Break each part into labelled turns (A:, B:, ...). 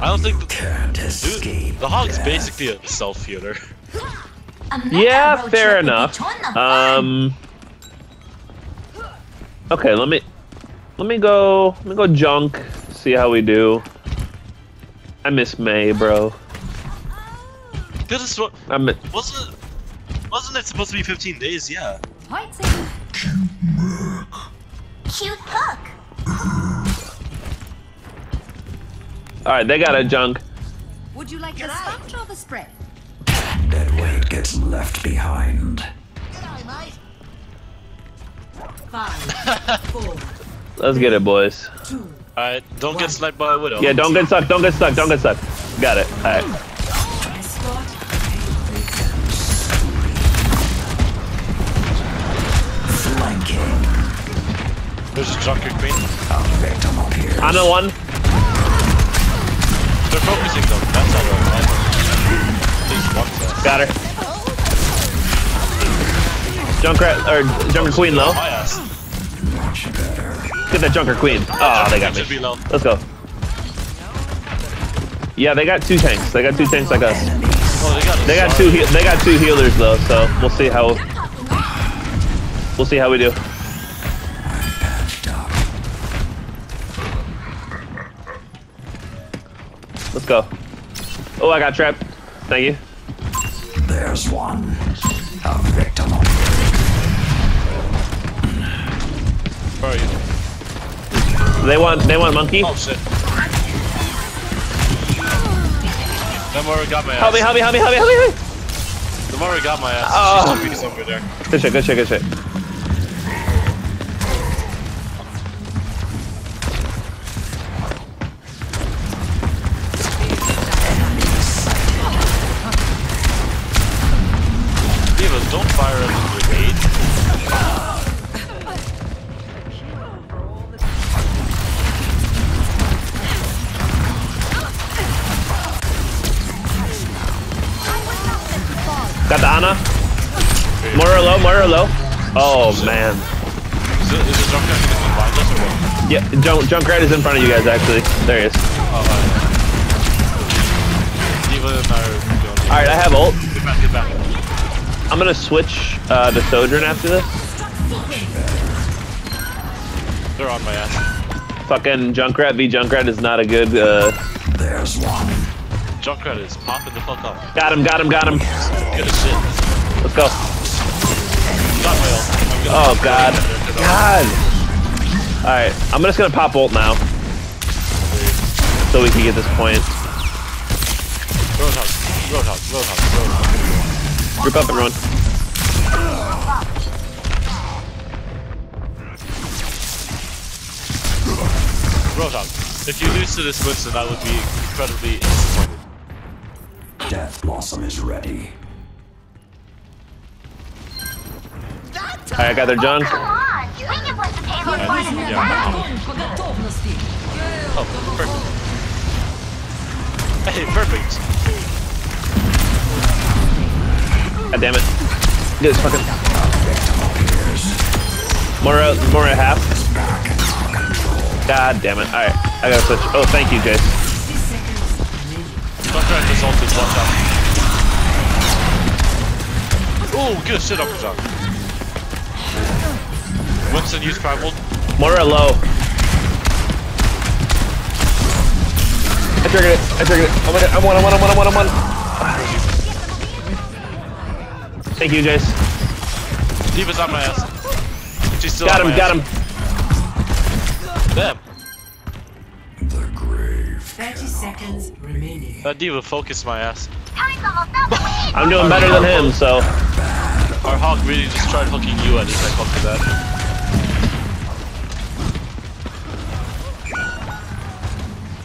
A: I don't think
B: Can't
A: dude, the hog's
B: death.
A: basically a self healer.
C: Yeah, fair enough. Um. Okay, let me let me go let me go junk. See how we do. I miss May, bro.
A: Cause it's what
C: I mi-
A: wasn't wasn't it supposed to be 15 days? Yeah.
D: Cute hook.
C: All right, they got a junk.
E: Would you like the sponge or the spray?
B: Dead weight gets left behind.
E: Five, four,
C: Let's get it, boys.
E: two,
A: Alright, don't get sniped by a widow.
C: Yeah, don't get stuck. Don't get stuck. Don't get stuck. Got it. All right.
E: escort.
B: Flanking.
A: There's a junker queen.
B: A victim appears.
C: On the one.
A: They're focusing though. That's all right. At least one fast.
C: Got her. Junkrat or Junker Queen low.
A: My ass.
C: Get that Junker Queen. Oh, they got me. Let's go. Yeah, they got two tanks. They got two tanks like us.
A: Oh, they got. a
C: They got
A: Zarya.
C: two. They got two healers though, so we'll see how. We'll see how we do. Let's go. Oh, I got trapped. Thank you.
B: There's one. A victim.
A: Where are you?
C: They want. They want monkey.
A: Oh shit. The Moira got my ass.
C: Help me! Help me! Help me! Help me! Help me! help me.
A: The got my ass. Ah.
C: Oh.
A: She's over there.
C: Good shit. Good shit. Good shit. Moira low. Moira low. Oh man.
A: Is it, is it junker gonna be behind us or what?
C: Yeah, Junk, Junkrat is in front of you guys actually. There he is.
A: Oh, alright. D.Va and I.
C: All right, I have ult.
A: Get back, get back.
C: I'm gonna switch uh, to Sojourn after this.
A: They're on my ass.
C: Fucking Junkrat v Junkrat is not a good. Uh...
B: There's one.
A: Junkrat is popping the fuck up.
C: Got him! Got him! Got him!
A: Good as shit.
C: Let's go. Oh god. God. All right, I'm just gonna pop ult now, so we can get this point.
A: Roadhog, Roadhog, Roadhog, Roadhog.
C: Group up, everyone.
A: Roadhog. If you lose to this Winston, I would be incredibly disappointed.
B: Death Blossom is ready.
C: I got
E: there, John.
A: Oh, perfect. Hey, perfect.
C: God damn it. Get this fucking. More out, more at half. God damn it. Alright, I gotta switch. Oh, thank you, guys.
A: Don't try to assault this one. Oh, good shit up, John. Winston used primal.
C: Moira low. I triggered it. I triggered it. I'm on it. I'm one. I'm one. I'm one. I'm one. I'm one. Thank you, Jace.
A: D.Va's on my ass. She's still
C: Got him. Got
A: ass.
C: him.
A: Damn.
B: The grave.
E: 30 seconds remaining.
A: That D.Va focused my ass.
D: Time's almost up. We need
C: I'm doing better than him, so.
A: Our hog really just tried hooking you at his like hook to that.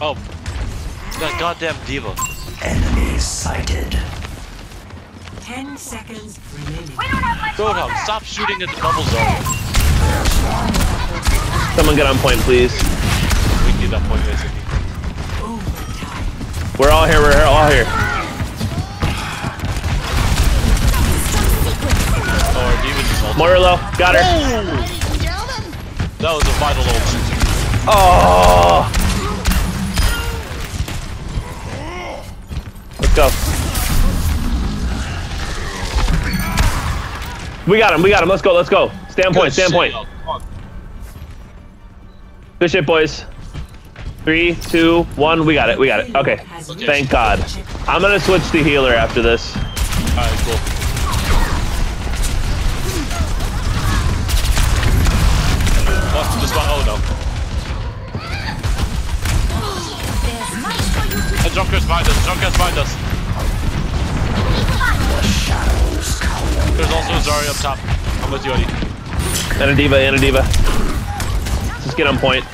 A: Oh. That goddamn D.Va.
B: Enemy sighted.
E: 10 seconds remaining.
D: We don't have much
A: Roadhog, stop shooting at the bubble zone.
C: Someone get on point, please.
A: We need that point basically.
C: We're all here. We're all here.
A: Oh, our D.Va just ulted.
C: Moira low. Got her.
A: That was a vital ult.
C: Oh. Go. We got him. We got him. Let's go. Let's go. Stand point. Stand point.
A: Come.
C: Good shit, boys. Three, two, one. We got it. We got it. Okay. Thank God. I'm gonna switch to healer after this.
A: Alright, cool. Oh, just one. Oh no.
D: There's much for you to
A: And Junkers behind us. Junkers behind us. There's also a Zari up top. I'm with you, Eddie.
C: And a D.Va. And a D.Va. Just get on point.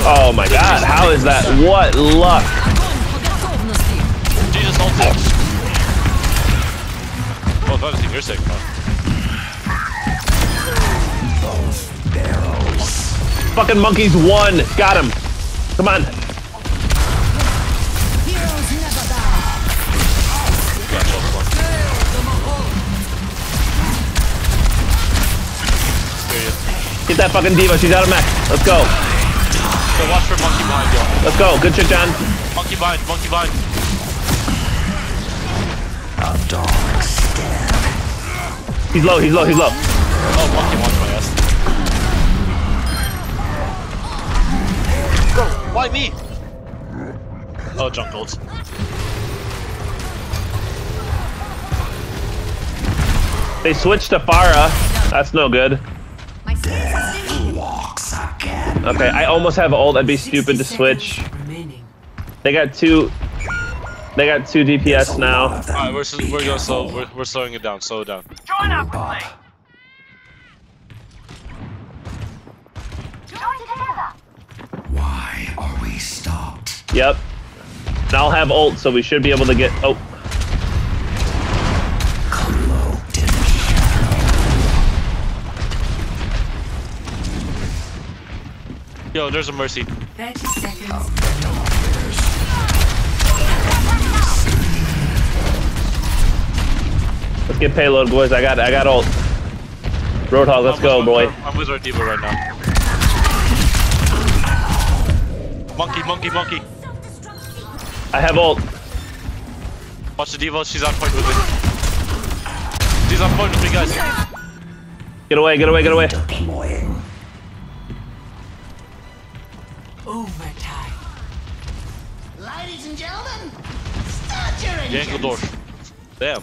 C: Oh my God. How is that? What luck.
A: Jesus, ult it. Oh, if anything, you're sick. Oh.
C: Fucking monkeys won. Got him. Come on. That fucking D.Va. She's out of mech. Let's go.
A: So watch for monkey you.
C: Let's go. Good shit, John.
A: Monkey behind, monkey behind.
B: A dark stab.
C: He's low. He's low. He's low.
A: Oh, monkey wants my ass. Bro, why me? Oh, ults.
C: They switched to Pharah. That's no good.
B: Walks again.
C: Okay, I almost have ult. I'd be stupid to switch.
E: Remaining.
C: They got two. They got two DPS now.
A: Alright, we're, we're going slow. We're, we're slowing it down. Slow it down.
D: join up play. Join together.
B: Why are we stopped?
C: Yep. And I'll have ult, so we should be able to get. Oh,
A: Yo, there's a mercy.
E: 30 seconds.
C: let's get payload, boys. I got. I got ult. Roadhog, let's
A: I'm
C: go,
A: with-
C: boy.
A: I'm with our D.Va right now. Monkey, monkey, monkey.
C: I have ult.
A: Watch the D.Va. She's on point with me. She's on point with me, guys.
C: Get away. Get away. Get away.
B: Deploying.
E: Overtime.
F: Ladies and gentlemen, start your engines.
A: Yankeldorf. Damn.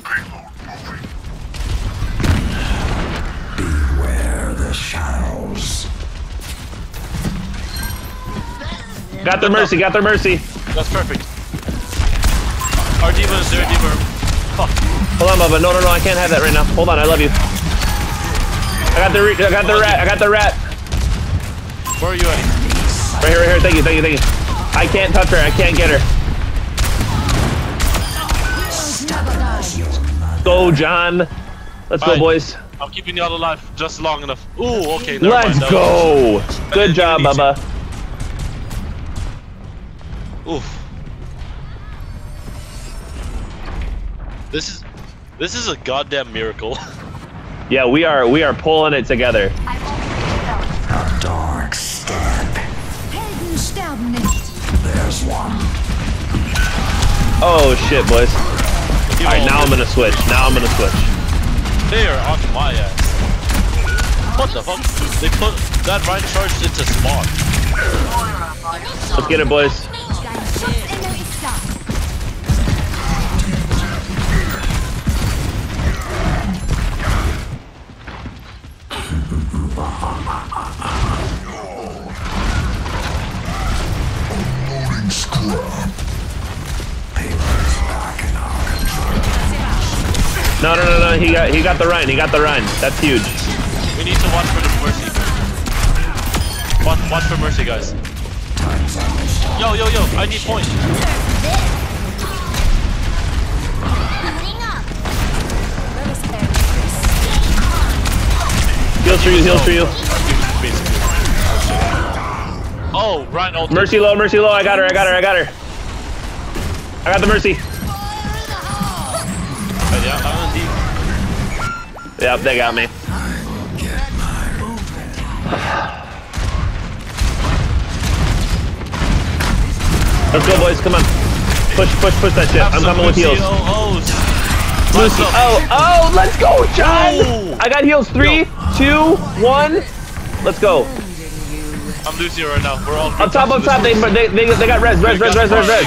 B: Beware the shadows.
C: Got their mercy. Got their mercy.
A: That's perfect. Our D.Va is there, D.Va. Fuck.
C: Hold on, Bubba. No, no, no. I can't have that right now. Hold on. I love you. I got the. Re- I got the rat. I got the rat.
A: Where are you at?
C: Right here. Right here. Thank you. Thank you. Thank you. I can't touch her. I can't get her. Go, John. Let's go, boys.
A: I'm keeping y'all alive just long enough. Ooh, okay, never
C: Let's
A: mind.
C: go. Good job,
A: even
C: Bubba.
A: was- Oof. This is this is a goddamn miracle.
C: Yeah, we are. We are pulling it together. Oh shit, boys. All right, now I'm gonna switch. Now I'm gonna switch.
A: They are on my ass. What the fuck? They put that right charge into spawn.
C: Let's get it, boys. No, no, no, no. He got. He got the run. He got the run. That's huge.
A: We need to watch for the mercy. Watch, watch for mercy, guys.
B: Time's almost up.
A: Yo, yo, yo! I need points.
C: Heals for you. Heals for you.
A: Oh, Ryan.
C: Mercy low. Mercy low. I got her. I got her. I got her. I got the mercy. Yep, they got me. Let's go, boys. Come on. Push, push, push that shit.
A: Have
C: I'm coming with heals. Lucy. Oh, oh, let's go, John.
A: Oh.
C: I got heals. Three, two, one. Let's go.
A: I'm Lucio right now. We're all
C: Up top, up top. They, they, they, they got res, res, res, res, res, res.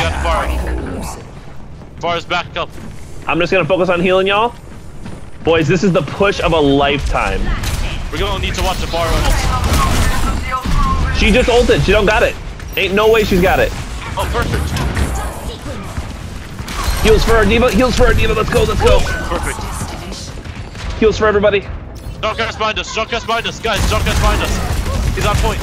A: Far's back up.
C: I'm just gonna focus on healing y'all. Boys, this is the push of a lifetime.
A: We're gonna need to watch the bar ult.
C: She just ulted. She don't got it. Ain't no way she's got it.
A: Oh, perfect.
C: Heals for our D.Va. Heals for our D.Va. Let's go. Let's go.
A: Perfect.
C: Heals for everybody.
A: Junkrat's behind us. Junkrat's behind us. Guys, Junkrat's behind us. He's on point.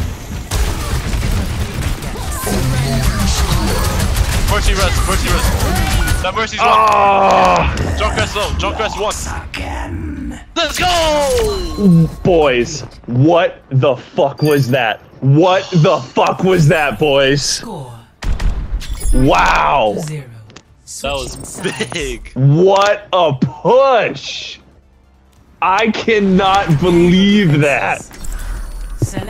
A: Mercy res. Mercy res. That Mercy's one.
C: Oh,
A: Junkrat's low. Junkrat's one.
B: Again.
A: Let's go!
C: boys, what the fuck was that? What the fuck was that, boys?
E: Score
C: Wow.
E: zero.
A: That was big.
C: What a push. I cannot believe that.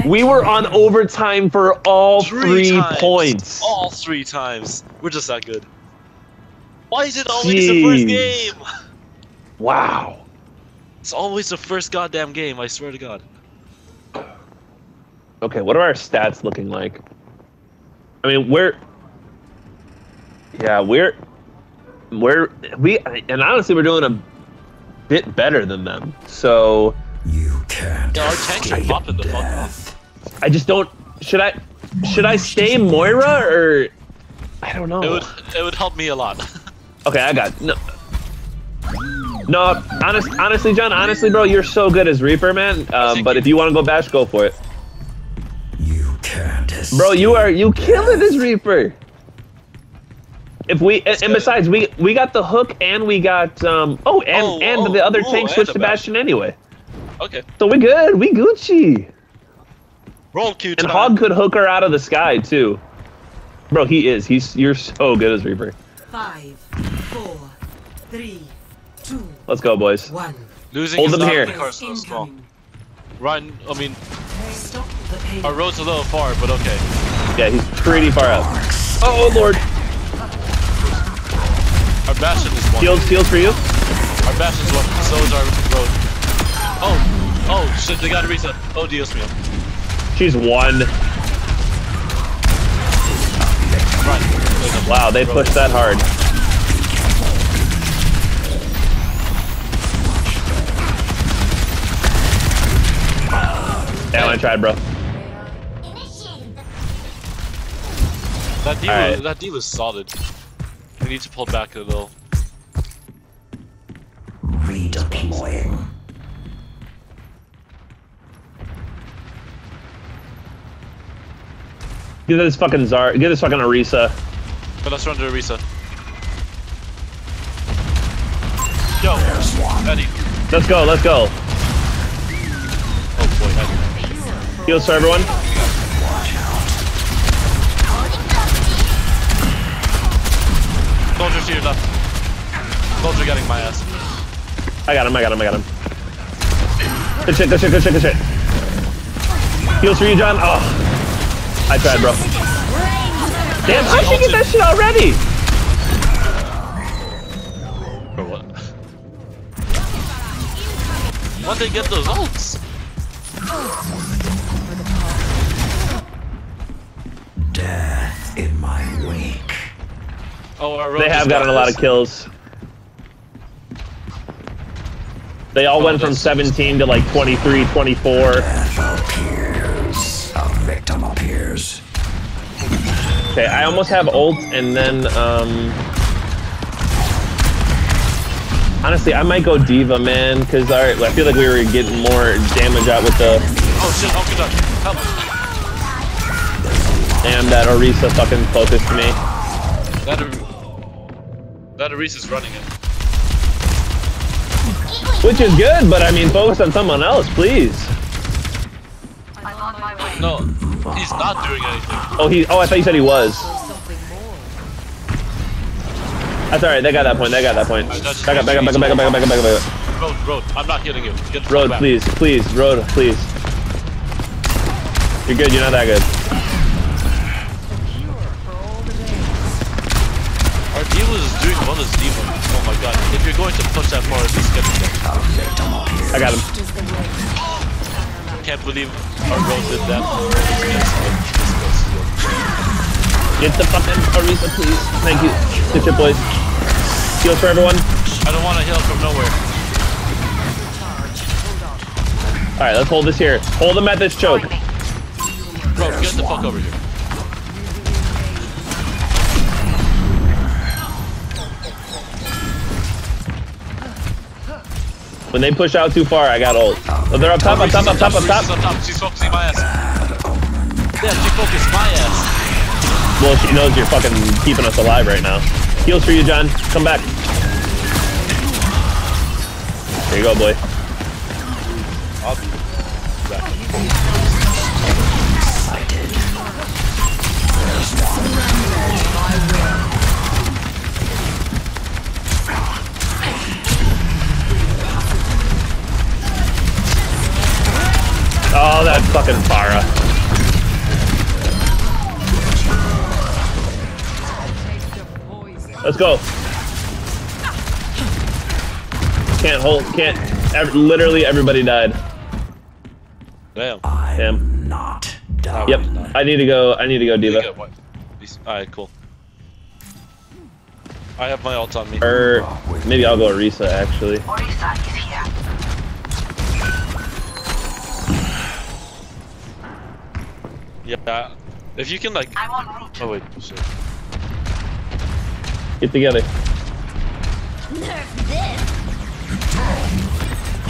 C: We were on overtime for all three,
A: times.
C: points.
A: All three times. We're just that good. Why is it always the first game?
C: Wow.
A: It's always the first goddamn game, I swear to god.
C: Okay, what are our stats looking like? I mean, we're yeah, we're we're we and honestly, we're doing a bit better than them. So
B: You can't
A: Yeah, our tanks are
B: escape
A: popping the fuck
B: death.
C: I just don't. Should I should I stay Moira or I don't know.
A: It would it would help me a lot.
C: Okay, I got no. No, honest, honestly, John, honestly, bro, you're so good as Reaper, man. Um, but if you want to go bash, go for it,
B: You can't escape.
C: bro. You are you killing this Reaper. If we and, and besides, we we got the hook and we got um oh and
A: Oh,
C: and
A: oh,
C: the other
A: oh,
C: tank switched to Bastion anyway,
A: okay.
C: so we good. We Gucci.
A: Roll Q
C: And. Hog could hook her out of the sky too. Bro, he is. He's you're so good as Reaper.
E: Five, four, three, two,
C: Let's go, boys.
E: one.
A: Losing
C: Hold them
A: not
C: here.
A: because so small. Ryan, I mean,
E: Stop the
A: our road's a little far, but okay.
C: Yeah, he's pretty far out. Oh lord.
A: Our Bastion is one.
C: Shields, shields for you.
A: Our Bastion's one. So is our road. Oh, oh shit! They got to reset. Oh, Dios mío.
C: She's one.
A: Run.
C: Wow, they pushed that hard. Damn, I tried, bro.
D: Initiating the
A: That deal,
C: Alright.
A: that deal is solid. We need to pull back a little.
B: Redeploying.
C: Get this fucking Zar. Get this fucking Orisa.
A: But let's run to Orisa. Yo, Eddie.
C: Let's go. Let's go. Heals for everyone.
A: Soldier to your left. Soldier getting my ass.
C: I got him. I got him. I got him. Good shit. Good shit. Good shit. Good shit. Heals for you, John. Oh, I tried, bro. Damn, how'd she get that shit already?
A: Or what? Why'd they get those ults? Oh,
C: They have gotten
A: got
C: a lot of kills. They all
A: Oh,
C: went from 17 to like 23, 24.
B: Death appears. A victim appears.
C: Okay, I almost have ult, and then, um... Honestly, I might go D.Va, man, because I feel like we were getting more damage out with the...
A: Oh shit, oh good luck. Help.
C: Damn, that Orisa fucking focused me.
A: That, That Orisa's running it.
C: Which is good, but I mean, focus on someone else, please.
A: No, he's not doing anything.
C: Oh, he... Oh, I thought you said he was. That's alright, they got that point, they got that point. Back up, back up, back up, back up, back up, back up, back up, back up.
A: Road, road. I'm not hitting you. Get
C: Road,
A: back.
C: please, please, road, please. You're good, you're not that good.
A: Oh you're going to push that far, just get
C: I got him.
A: Can't believe our road did that.
C: Get the fucking Orisa, please. Thank you. Good shit, boys. Heals for everyone.
A: I don't want to heal from nowhere.
C: Alright, let's hold this here. Hold him at this choke.
A: Bro, get the fuck over here.
C: When they push out too far, I got ult. Oh, they're up top, up top, up top, up top.
A: top. She's focusing my ass. Yeah, she focused my ass.
C: Well, she knows you're fucking keeping us alive right now. Heals for you, John. Come back. There you go, boy. Let's go. Can't hold, can't. Ev- literally everybody died.
A: Damn.
B: I'm
C: Damn.
B: not
A: Now
B: done.
C: Yep. I need to go. I need to go,
A: You D.Va. Alright, cool. I have my ult on me.
C: Or maybe I'll go Orisa actually.
A: Yeah. If you can like. I want to. Oh wait. Shit.
C: Get together.
D: Nerf this.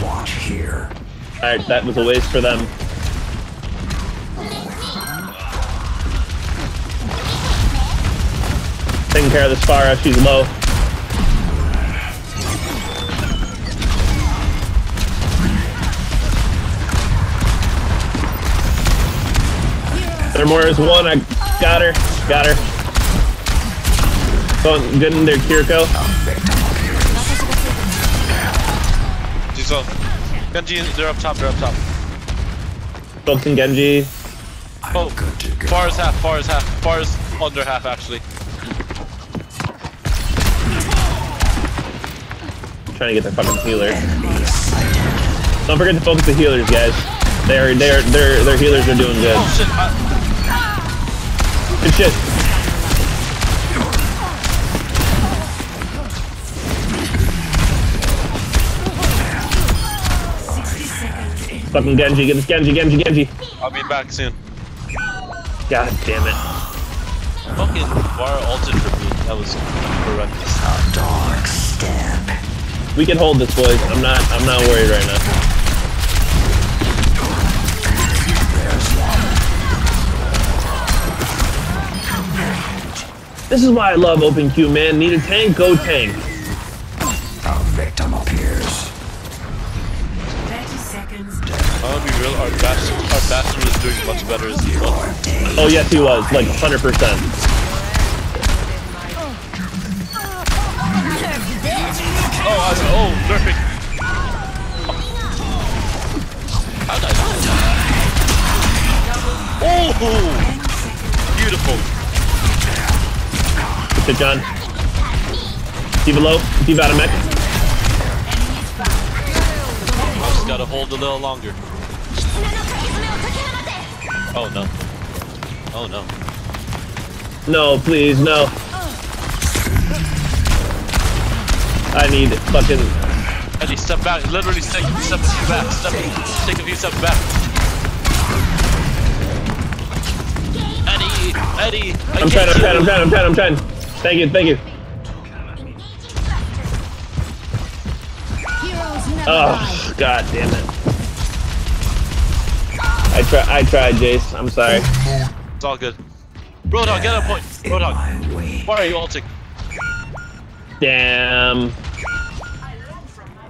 B: Watch here.
C: All right, that was a waste for them. Taking care of this Pharah. She's low. There more is one. I got her. Got her. Going good in there, Kiriko.
A: Up. Genji, they're up top. They're up top.
C: Focusing Genji.
A: Oh,
B: go.
A: far is half. Far is half. Far is under half actually.
C: Trying to get their fucking healer. Don't forget to focus the healers, guys. They're they're their their healers are doing good.
A: Oh shit. I,
C: Good shit. Fucking Genji, get this Genji, Genji, Genji.
A: I'll be back soon.
C: God damn it.
A: Fucking Vara ulted for me. That was horrendous.
B: A dark step.
C: We can hold this, boys. I'm not I'm not worried right now. This is why I love open queue, man. Need a tank, go tank.
A: Much better as he was.
C: Oh yes, he was like 100. percent
A: Oh, I, oh, nerfing. How did I? Oh, beautiful.
C: Good John. D.Va low. D.Va out of mech.
A: Just gotta hold a little longer. Oh no. Oh no.
C: No, please, no. I need fucking.
A: Eddie, step back. Literally, step, step a few back. Step, take a few steps back. Eddie, Eddie, I
C: I'm
A: can't
C: trying, I'm
A: kill
C: trying, I'm
A: you.
C: trying, I'm trying, I'm trying. Thank you, thank you.
D: Heroes never oh, die.
C: Oh, god damn it. I I tried, Jace. I'm sorry.
A: It's all good. Roadhog, get a point. Roadhog, why are you ulting?
C: Damn.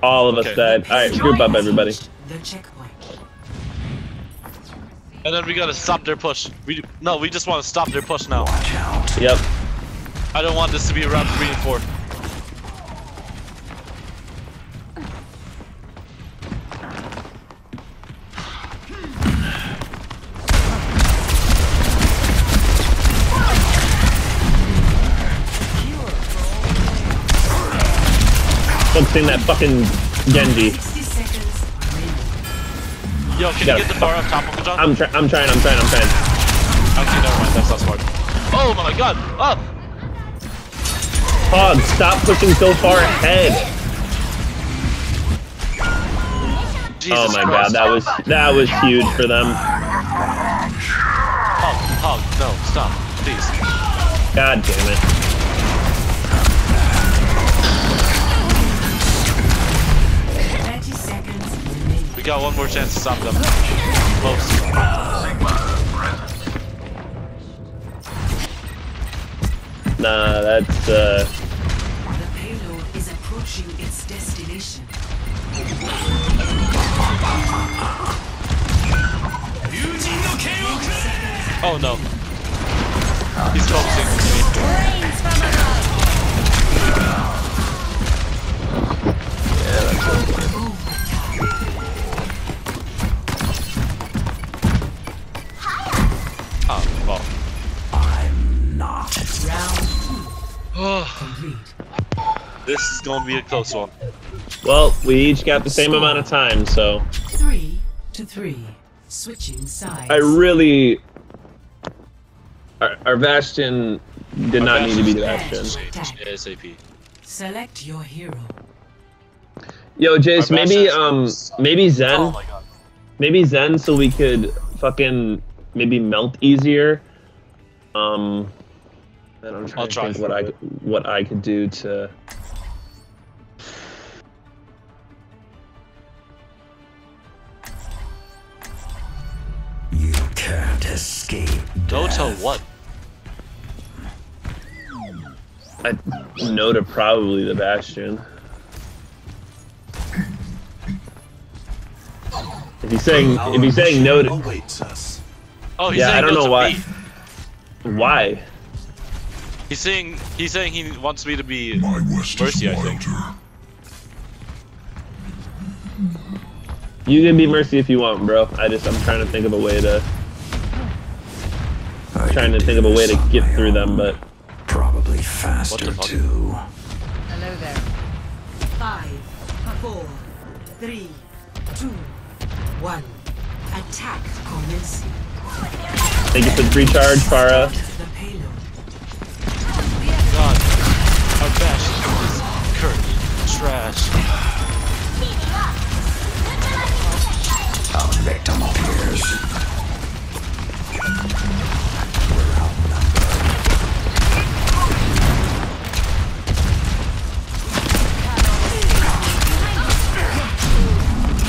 C: All of us
A: Okay.
C: died. All right, group up, everybody.
A: And then we gotta stop their push. We no, we just want to stop their push now.
C: Yep.
A: I don't want this to be around three and four.
C: Focusing that fucking Genji.
E: 60 seconds remaining.
A: Yo, can
C: Yeah.
A: you get the bar up top of the John?
C: I'm trying. I'm trying. I'm trying. I'm trying.
A: Okay, never mind. That's not smart. Oh my god! Up!
C: Hog, stop pushing so far ahead.
A: Oh Jesus
C: oh my
A: Christ.
C: god, that was that was huge for them.
A: Hug, hug, no, stop, please.
C: God damn it.
A: Got one more chance to stop them. Close.
C: Nah, that's uh.
E: The payload is approaching its destination.
A: Oh no. He's focusing This is be a close one.
C: Well, we each got the same amount of time, so
E: Three to three. Switching sides.
C: I really. Our, our Bastion did not need to be the Bastion.
A: ASAP.
E: Select your hero.
C: Yo, Jace, maybe um, maybe Zen,
A: Oh my god.
C: maybe Zen, so we could fucking maybe melt easier. Um, and I'm trying
A: I'll
C: to
A: try
C: think what I what I could do to.
A: Go to
B: death.
A: what?
C: I no to probably the Bastion. If he's saying if he's saying no to
G: awaits us.
A: Oh, he's
C: Yeah,
A: saying
C: I don't
A: no
C: know
A: to
C: why.
A: me.
C: why.
A: He's saying he's saying he wants me to be
G: My west
A: Mercy, I think.
C: You can be Mercy if you want, bro. I just I'm trying to think of a way to
B: I
C: trying to think of a way to get
B: my
C: through them, but
B: Probably faster
A: fuck?
B: too.
D: Hello there.
E: Five, four, three, two, one. Attack commencing.
C: thank you for the recharge, Pharah.
E: The payload.
A: God. Our Bastion is currently trash.
B: Our victim appears.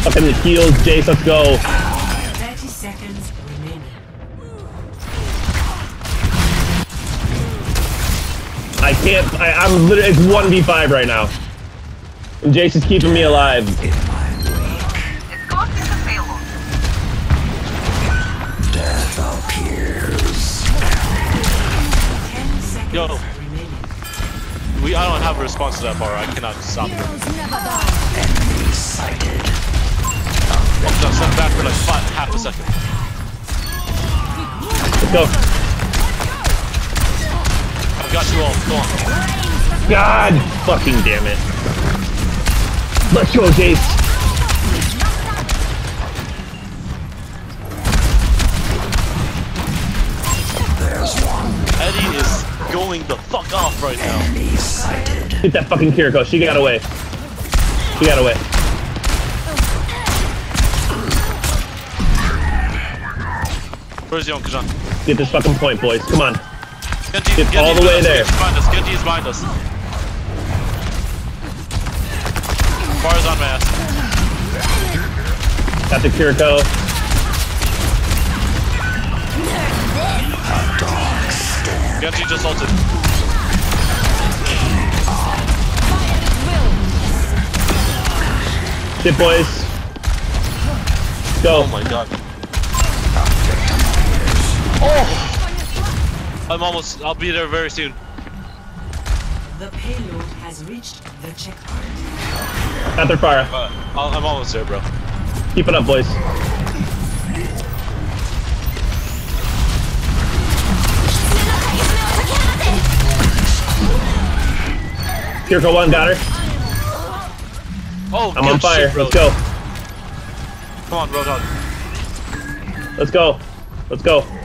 C: Up in the heels, Jace, let's go.
E: 30 seconds remaining.
C: I can't I, I'm literally it's 1v5 right now. And Jace is keeping me alive.
B: In death appears.
A: Yo. We I don't have a response to that bar. I cannot stop them.
D: Heroes never die.
A: I'm back for like five, half a second.
C: Let's go.
A: I've got you all. Go on.
C: God fucking damn it. Let's go, Jace.
B: There's one.
A: Eddie is going the fuck off right now.
C: Get that fucking Kiriko. She got away. She got away.
A: Where's the Kajan?
C: Get this fucking point, boys. Come on.
A: Genji,
C: Get
A: Genji's
C: all the way
A: us.
C: there.
A: Behind us. Genji is behind us. Bars on my ass.
C: Got the Kiriko.
A: Genji just ulted.
C: Shit, boys. Go.
A: Oh my god. Oh! I'm almost. I'll be there very soon.
E: The payload has reached the checkpoint.
C: Got their fire.
A: Uh, I'll, I'm almost there, bro.
C: Keep it up, boys. Kiriko one, got her.
A: Oh,
C: I'm on fire.
A: shit, bro.
C: Let's go.
A: Come on, Roadhog.
C: Let's go. Let's go.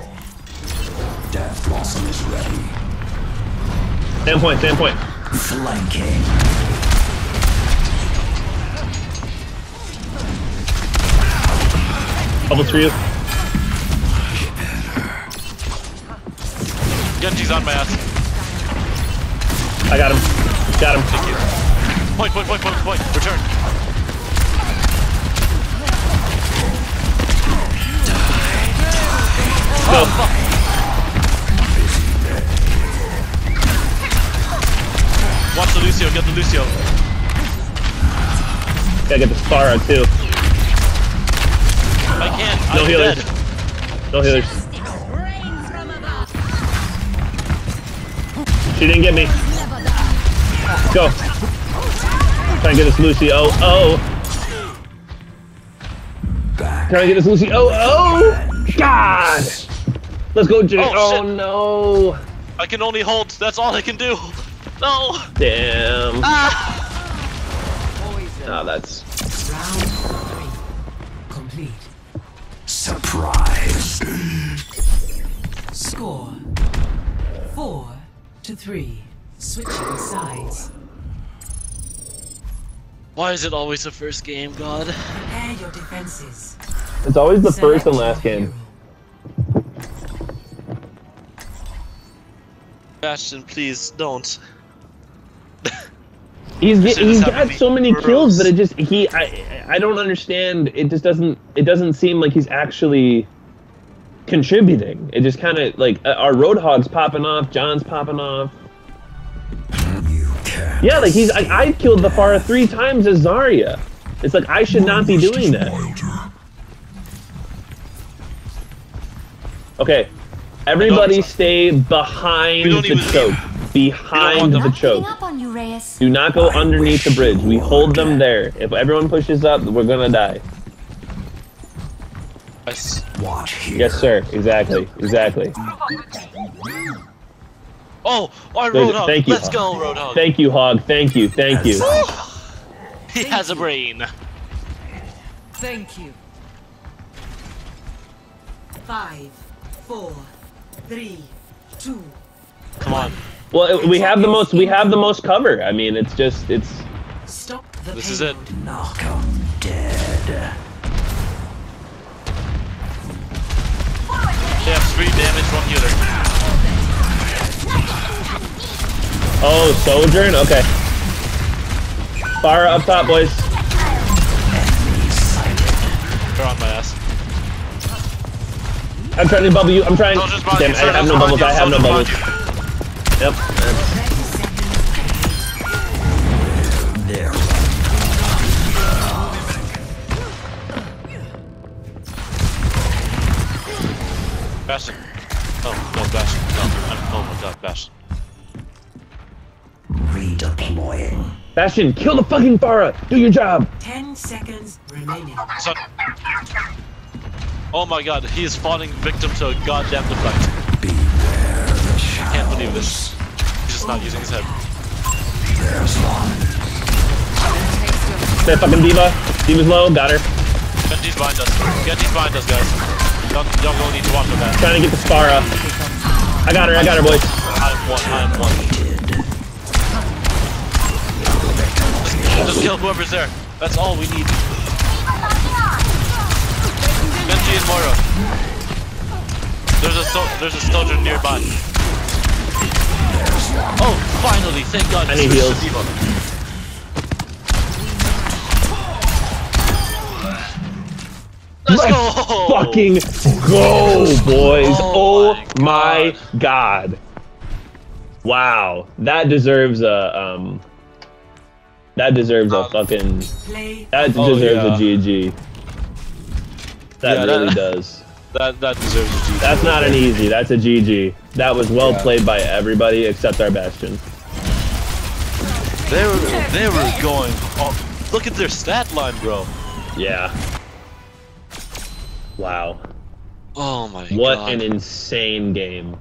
B: Death Blossom is ready.
C: Standpoint, standpoint.
B: Flanking.
C: Bubbles for you.
A: Genji's on my ass.
C: I got him. Got him.
A: Thank you. Point, point, point, point, point. Return.
C: Go.
A: Oh, Watch the Lucio. Get the Lucio.
C: Gotta get the Spara too.
A: I can't.
C: No
A: I'm
C: healers.
A: dead.
C: No healers.
D: Rain from above.
C: She didn't get me. Go. Try and get this Lucy. Oh, oh. Trying to get this Lucy. Oh, oh. God. Let's go, Jay.
A: Oh,
C: Oh, no.
A: I can only hold. That's all I can do. No.
C: Damn.
A: Ah.
D: Poison.
C: Oh, that's.
E: Round three. Complete.
B: Surprise.
E: Score. Four to three. Switching sides.
A: Why is it always the first game, God?
E: Prepare your defenses.
C: It's always the first and last
E: your
C: game.
A: Bastion, please don't.
C: He's
A: This
C: get,
A: is
C: he's got so many
A: gross.
C: kills, but it just he I I don't understand. It just doesn't it doesn't seem like he's actually contributing. It just kind of like uh, our Roadhog's popping off, John's popping off. Yeah, like he's I killed the Pharah three times as Zarya. It's like I should not be doing that. Okay, everybody stay behind
A: We don't
C: the
A: even-
C: choke. Behind
A: want
C: the choke.
D: up on you, Reyes.
C: Do not go underneath the bridge. We hold them there. If everyone pushes up, we're gonna die.
A: Nice.
B: Watch here.
C: Yes, sir. Exactly. Exactly.
A: Oh, our
C: Good.
A: Roadhog.
C: Thank you,
A: Let's go, Roadhog.
C: Thank you, Hog. Thank you. Thank you.
A: he has a brain.
D: Thank you.
E: Five, four, three, two.
A: Come on.
C: Well, uh, we have the most. We have the most cover. I mean, it's just. It's.
E: Stop the
A: This is it.
E: payload.
B: Knock 'em dead.
A: They have three damage, one healer.
C: Oh, Sojourn. Okay. Fire up top, boys. I'm trying to bubble you. I'm trying. Damn,
A: you,
C: I have no bubbles. I have no bubbles. Yep.
B: There.
A: Bastion. Oh, no, Bastion. No, oh my god, Bastion.
B: Redeploying.
C: Bastion, kill the fucking Pharah. Do your job.
E: Ten seconds remaining.
A: Son. Oh my god, he is falling victim to a goddamn deflect.
B: Beware the
A: I can't believe this. He's just not using his head.
B: There's one.
C: That fucking D.Va. D.Va's low. Got her.
A: Genji's behind us. Genji's behind us, guys. Don't, y'all gonna need to watch for that.
C: Trying to get the Spara. I got her. I got her, boys.
A: I'm one, I'm one. Just kill whoever's there. That's all we need. Genji and Moira. There's a so there's a soldier nearby. Oh, finally! Thank God.
C: I need heals.
A: D.Va. Let's
C: Let's
A: go!
C: fucking go, boys.
A: Oh
C: Oh,
A: my
C: my god. Wow. That deserves a um that deserves a
A: Um,
C: fucking
E: Play.
C: that
A: Oh,
C: deserves
A: yeah.
C: a GG. That
A: Yeah,
C: really
A: that-
C: does.
A: That that deserves a GG.
C: That's not an easy. That's a GG. That was well
A: Yeah.
C: played by everybody except our Bastion.
A: They were they were going. Oh, look at their stat line, bro.
C: Yeah. Wow.
A: Oh my
C: What
A: god.
C: What an insane game.